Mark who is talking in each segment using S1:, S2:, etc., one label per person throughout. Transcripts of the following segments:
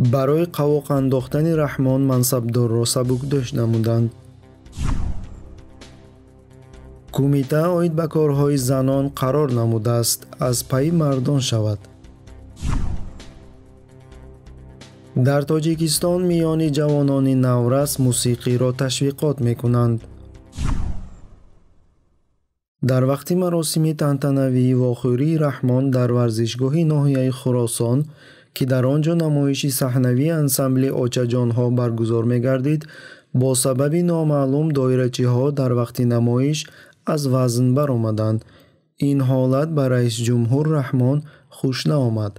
S1: барои қавоқ андохтани раҳмон мансабдорро сабукдӯш намуданд. Кумита оид ба корҳои занон қарор намудааст аз пайи мардон шавад. Дар тоҷикистон миёни ҷавонони наврас мусиқиро ташвиқот мекунанд. Дар вақти маросими тантанавии вохӯрии раҳмон дар варзишгоҳи ноҳияи хуросон ки дар он ҷо намоиши саҳнавии ансамбли очаҷонҳо баргузор мегардид бо сабаби номаълум доирачиҳо дар вақти намоиш аз вазн баромаданд. Ин ҳолат ба раисҷумҳур раҳмон хуш наомад.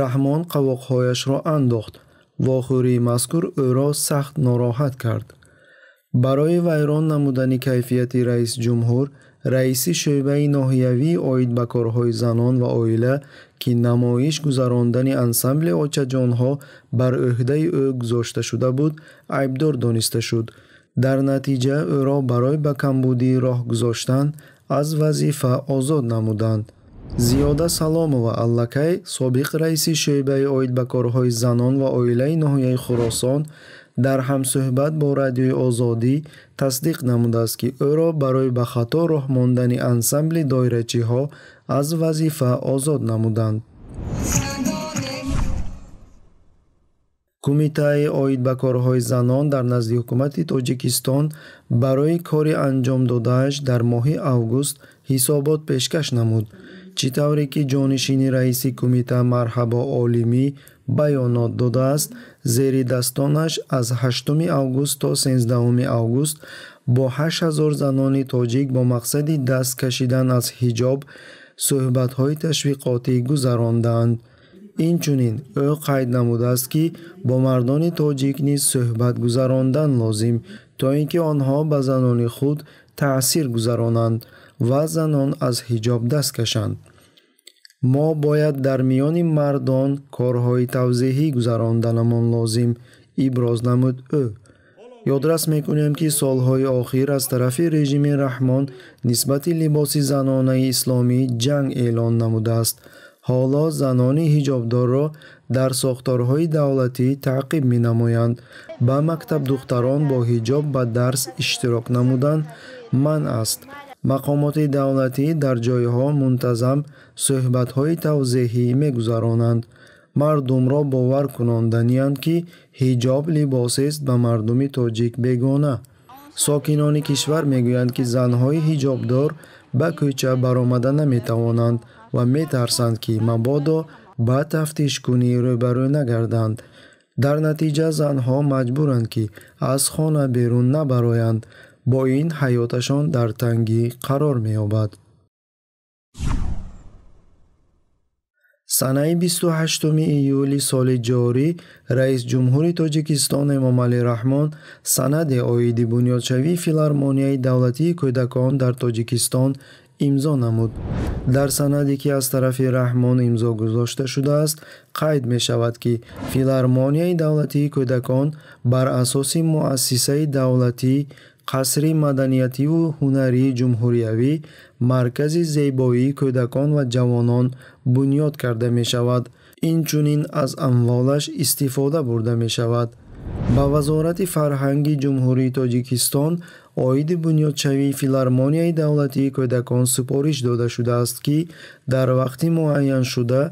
S1: Раҳмон қавоқҳояшро андохт. Вохӯрии мазкур ӯро сахт нороҳат кард. Барои вайрон намудани кайфияти раисҷумҳур раиси шӯъбаи ноҳиявии оид ба корҳои занон ва оила ки намоиш гузарондани ансамбли очаҷонҳо бар ӯҳдаи ӯ гузошта шуда буд айбдор дониста шуд. Дар натиҷа ӯро барои ба камбудӣ роҳ гузоштан аз вазифа озод намуданд. Зиёда саломова аллакай собиқ раиси шӯъбаи оид ба корҳои занон ва оилаи ноҳияи хуросон дар ҳамсӯҳбат бо радиои озодӣ тасдиқ намудааст ки ӯро барои ба хато роҳ мондани ансамбли доирачиҳо аз вазифа озод намуданд. Кумитаи оид ба корҳои занон дар назди ҳукумати тоҷикистон барои кори анҷом додааш дар моҳи август ҳисобот пешкаш намуд. Чӣ тавре ки ҷонишини раиси кумита марҳабо олимӣ баёнот додааст зери дастонаш аз 8 август то 13 август бо 8000 занони тоҷик бо мақсади даст кашидан аз ҳиҷоб суҳбатҳои ташвиқотӣ гузаронданд. Инчунин ӯ қайд намудааст ки бо мардони тоҷик низ суҳбат гузарондан лозим то ин ки онҳо ба занони худ таъсир гузаронанд ва занон аз ҳиҷоб даст кашанд. Мо бояд дар миёни мардон корҳои тавзеҳӣ гузаронданамон лозим иброз намуд. Ӯ ёдрас мекунем ки солҳои охир аз тарафи режими раҳмон нисбати либоси занонаи исломӣ ҷанг эълон намудааст. Ҳоло занони ҳиҷобдорро дар сохторҳои давлатӣ таъқиб менамоянд. Ба мактаб духтарон бо ҳиҷоб ба дарс иштирок намудан манъ аст мақомоти давлатӣ дар ҷойҳо мунтазам суҳбатҳои тавзеҳӣ мегузаронанд. Мардумро бовар кунонданиянд ки ҳиҷоб либосест ба мардуми тоҷик бегона. Сокинони кишвар мегӯянд ки занҳои ҳиҷобдор ба кӯча баромада наметавонанд ва метарсанд ки мабодо ба тафтишкунӣ рӯбарӯ нагарданд. Дар натиҷа занҳо маҷбуранд ки аз хона берун набароянд бо ин ҳаёташон дар тангӣ қарор меёбад. Санаи 28 июли соли ҷорӣ раисҷумҳури тоҷикистон эмомалӣ раҳмон санаде оиди бунёдшавии филармонияи давлатии кӯдакон дар тоҷикистон имзо намуд. Дар санаде ки аз тарафи раҳмон имзо гузошта шудааст қайд мешавад ки филармонияи давлатии кӯдакон бар асоси муассисаи давлатӣ қасри маданиятиву ҳунарии ҷумҳуриявӣ маркази зебоии кӯдакон ва ҷавонон бунёд карда мешавад. Инчунин аз амволаш истифода бурда мешавад. Ба вазорати фарҳанги ҷумҳурии тоҷикистон оиди бунёдшавии филармонияи давлатии кӯдакон супориш дода шудааст ки дар вақти муайяншуда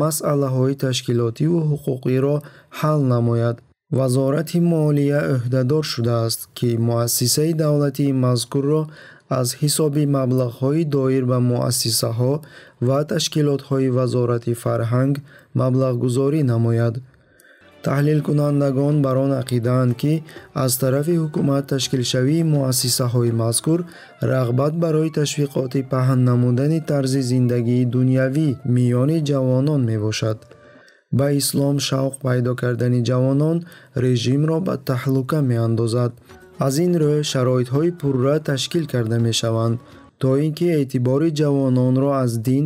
S1: масъалаҳои ташкилотиву ҳуқуқиро ҳал намояд вазорати молия ӯҳдадор шудааст ки муассисаи давлатии мазкурро аз ҳисоби маблағҳои доир ба муассисаҳо ва ташкилотҳои вазорати фарҳанг маблағгузорӣ намояд. Таҳлилкунандагон бар он ақидаанд ки аз тарафи ҳукумат ташкилшавии муассисаҳои мазкур рағбат барои ташвиқоти паҳн намудани тарзи зиндагии дунявӣ миёни ҷавонон мебошад ба ислом шавқ пайдо кардани ҷавонон режимро ба таҳлука меандозад. Аз ин рӯ шароитҳои пурра ташкил карда мешаванд то ин ки эътибори ҷавононро аз дин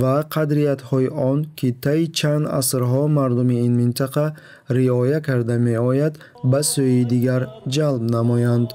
S1: ва қадриятҳои он ки таи чанд асрҳо мардуми ин минтақа риоя карда меояд ба сӯи дигар ҷалб намоянд